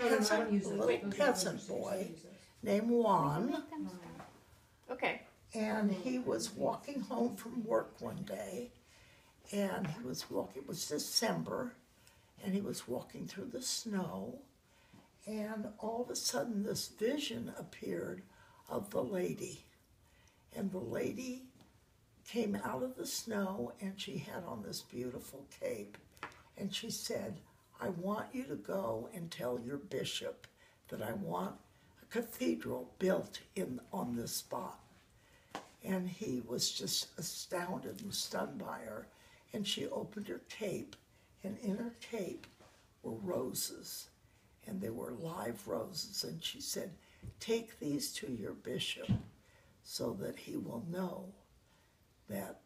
Peasant, don't use those. little Those are others peasant who used to boy named Juan. Okay, And he was walking home from work one day, and he was walking, it was December, and he was walking through the snow, and all of a sudden this vision appeared of the lady. And the lady came out of the snow, and she had on this beautiful cape, and she said, I want you to go and tell your bishop that I want a cathedral built in on this spot. And he was just astounded and stunned by her. And she opened her cape, and in her cape were roses. And they were live roses. And she said, Take these to your bishop so that he will know that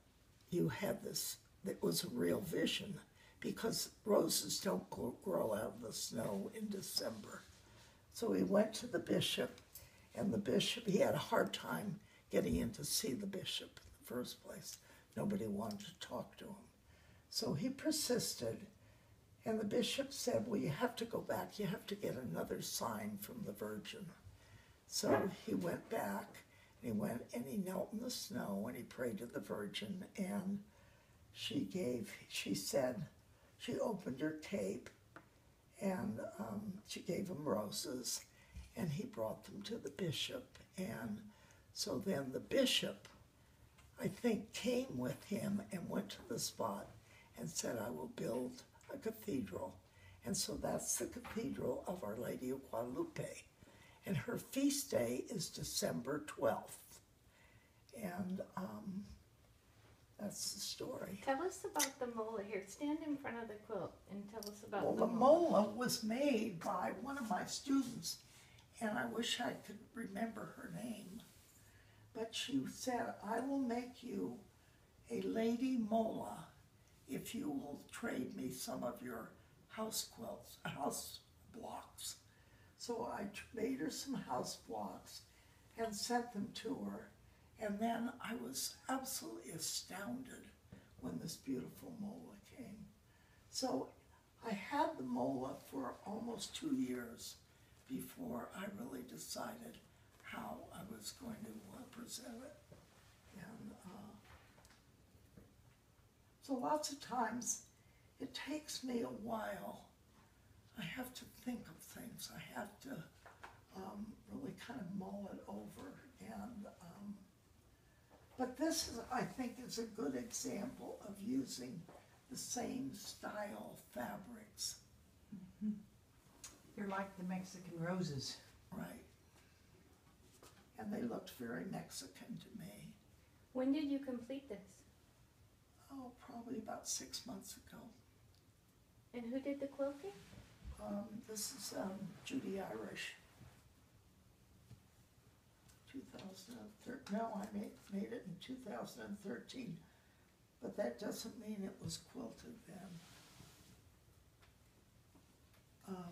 you had this, that was a real vision. Because roses don't grow out of the snow in December. So he went to the bishop, and the bishop, he had a hard time getting in to see the bishop in the first place. Nobody wanted to talk to him. So he persisted, and the bishop said, Well, you have to go back, you have to get another sign from the Virgin. So he went back, and he went and he knelt in the snow and he prayed to the Virgin, and she gave, she said, she opened her cape and um, she gave him roses and he brought them to the bishop. And so then the bishop i think came with him and went to the spot and said i will build a cathedral. And so that's the cathedral of our lady of guadalupe. And her feast day is december 12th and um, that's the story tell us about the mola here. Stand in front of the quilt and tell us about Well, the the mola. mola was made by one of my students, and I wish I could remember her name. But she said, I will make you a lady mola if you will trade me some of your house quilts, house blocks. So I made her some house blocks and sent them to her. And then I was absolutely astounded when this beautiful mola came. So I had the mola for almost two years before I really decided how I was going to present it. And uh, so lots of times it takes me a while. I have to think of things. I have to um, really kind of mull it over. And um, but this is, I think, is a good example of using the same style fabrics, They're like the Mexican roses. right? And they looked very Mexican to me. When did you complete this? Oh, probably about six months ago. And who did the quilting? Um, this is um, Judy Irish. 2013. No, I made, made it in 2013, but that doesn't mean it was quilted then. Um,